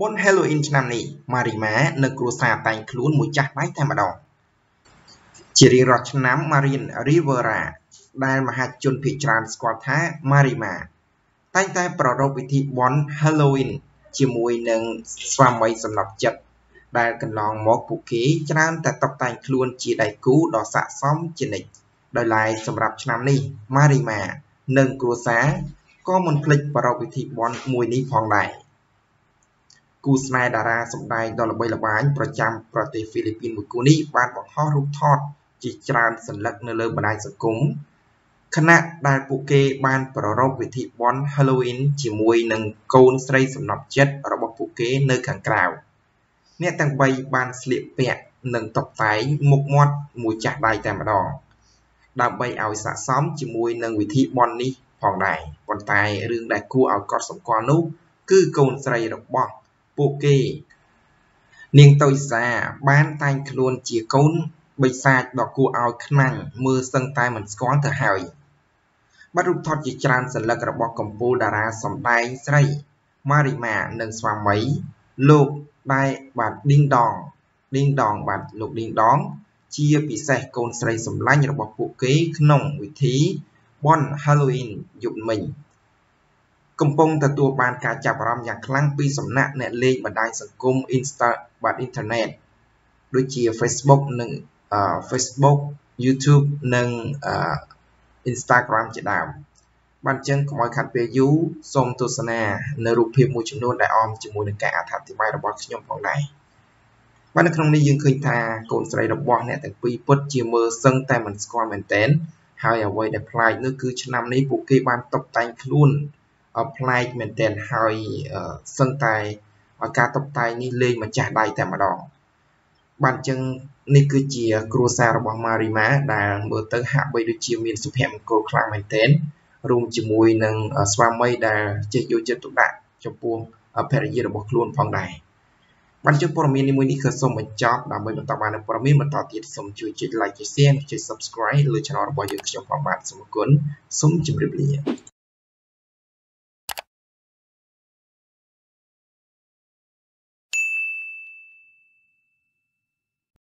មុន Halloween ឆ្នាំនេះ Marima នៅគ្រួសារតែងខ្លួនមួយចាស់ដៃតែម្ដងជារៀងរាល់ឆ្នាំ Marin Rivera ដែលមហាជនភាគច្រើនស្គាល់ថា Marima តែងតែប្រារព្ធពិធីបុណ្យ Halloween ជាមួយនឹងស្វាមីសំណប់ចិត្តដែលកន្លងមកពួកគេច្រើនតែតុបតែងខ្លួនជាដៃគូដ៏ស័ក្តិសមជានិច្ចដោយឡែកសម្រាប់ឆ្នាំនេះ Marima និងគ្រួសារក៏មិនភ្លេចប្រារព្ធពិធីបុណ្យមួយនេះផងដែរ គូស្នេហ៍តារាសម្ដែងដ៏ល្បីល្បាញប្រចាំប្រទេសហ្វីលីពីនមួយគូនេះបានបង្ហោះរូបថតជាច្រើនសន្លឹកនៅលើបណ្ដាញសង្គមខណៈដែលពួកគេបានប្រារព្ធពិធីបុណ្យ Halloween ជាមួយនឹងកូនស្រីសំណប់ចិត្តរបស់ពួកគេនៅខាងក្រៅអ្នកទាំង3បានស្លៀកពាក់និងតុបតែងមុខមាត់មួយចាស់ដៃតែម្ដងដើម្បីឲ្យស័ក្តិសមជាមួយនឹងវិធីបុណ្យនេះផងដែរប៉ុន្តែរឿងដែលគួរឲ្យកត់សម្គាល់នោះគឺកូនស្រីរបស់ ពួកគេ នាងតូចសាបានតែងខ្លួនជាកូនបិសាចដ៏គួរឲ្យខ្មាញ់មើលសឹងតែមិនស្គាល់ទៅហើយបាត់រូបថតជាច្រើនសន្លឹករបស់កម្ពុជាតារាសម្ដែងស្រីម៉ារីម៉ានិងស្វាមីលោកដែលបាទឌីងដងឌីងដងបាទលោកឌីងដង ជាពិសេសកូនស្រីសម្លាញ់របស់ពួកគេក្នុងវិធីបុណ្យ Halloween យប់មិញ កំពុងទទួលបានការចាប់អារម្មណ៍យ៉ាងខ្លាំងពីសំណាក់អ្នកលេងបណ្ដាញសង្គម Insta បាទអ៊ីនធឺណិតដូចជា Facebook និង Facebook YouTube និង Instagram ជាដើមបានចឹងកុំឲ្យខាត់ពេលយូរសូមទស្សនានៅរូបភាពមួយចំនួនដែលអមជាមួយនឹងការអត្ថាធិប្បាយរបស់ខ្ញុំផងដែរបាទនៅក្នុងនេះយើងឃើញថាកូនស្រីរបស់អ្នកទាំងពីរពិតជាមើលសឹងតែមិនស្គាល់មែនតែនហើយអ្វីដែលប្លែកនោះគឺឆ្នាំនេះពួកគេបានតុបតែងខ្លួន ប្លែកមែនទែនហើយសឹងតែការតុបតែងនេះលេងម្ចាស់ដៃតែម្ដងបានចឹងនេះគឺជា គ្រួសាររបស់ Marima ដែលមើលទៅហាក់បីដូចជាមានសុភមង្គលខ្លាំងមែនទែនរួមជាមួយនឹងស្វាមីដែលចេះយកចិត្តទុកដាក់ចំពោះភរិយារបស់ខ្លួនផងដែរបានជូនព័ត៌មាននេះមួយនេះគឺសូមបញ្ចប់ដើម្បីបន្តបាននូវព័ត៌មានបន្តទៀតសូមជួយចុច like ចុច share ចុច subscribe លើ channel របស់យើងខ្ញុំផងបាទសូមអរគុណសូមជម្រាបលា